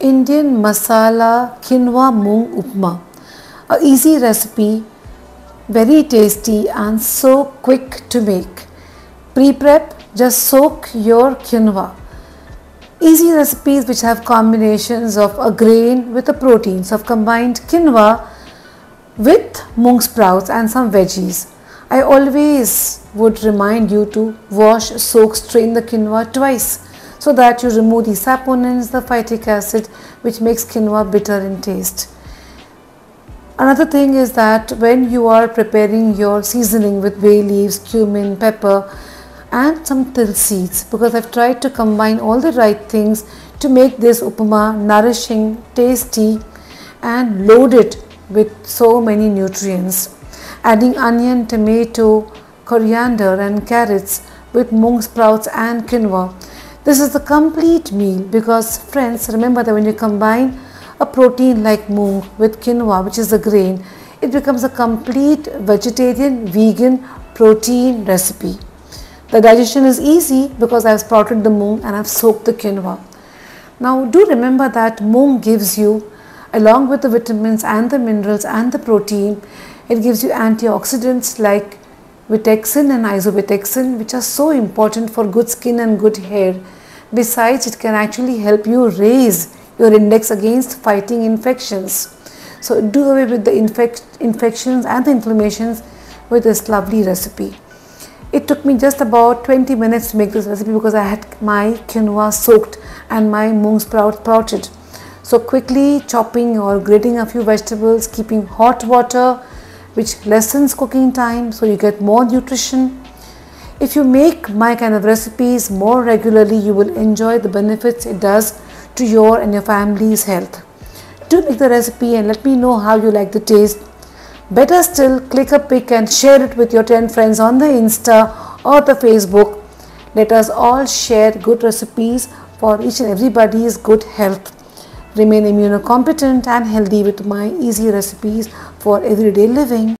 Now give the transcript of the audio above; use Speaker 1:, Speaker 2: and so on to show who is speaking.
Speaker 1: Indian masala quinoa moong upma. A easy recipe, very tasty and so quick to make. Pre-prep, just soak your quinoa. Easy recipes which have combinations of a grain with a protein. So I've combined quinoa with moong sprouts and some veggies. I always would remind you to wash, soak, strain the quinoa twice so that you remove the saponins, the phytic acid which makes quinoa bitter in taste. Another thing is that when you are preparing your seasoning with bay leaves, cumin, pepper and some til seeds because I've tried to combine all the right things to make this upama nourishing, tasty and loaded with so many nutrients. Adding onion, tomato, coriander and carrots with mung sprouts and quinoa this is the complete meal because friends remember that when you combine a protein like moong with quinoa which is a grain it becomes a complete vegetarian vegan protein recipe. The digestion is easy because I have sprouted the moong and I have soaked the quinoa. Now do remember that moong gives you along with the vitamins and the minerals and the protein it gives you antioxidants like vitexin and isovitexin which are so important for good skin and good hair. Besides, it can actually help you raise your index against fighting infections. So do away with the infect infections and the inflammations with this lovely recipe. It took me just about 20 minutes to make this recipe because I had my quinoa soaked and my moong sprout sprouted. So quickly chopping or grating a few vegetables, keeping hot water, which lessens cooking time so you get more nutrition. If you make my kind of recipes more regularly, you will enjoy the benefits it does to your and your family's health. Do make the recipe and let me know how you like the taste. Better still, click a pic and share it with your 10 friends on the Insta or the Facebook. Let us all share good recipes for each and everybody's good health. Remain immunocompetent and healthy with my easy recipes for everyday living.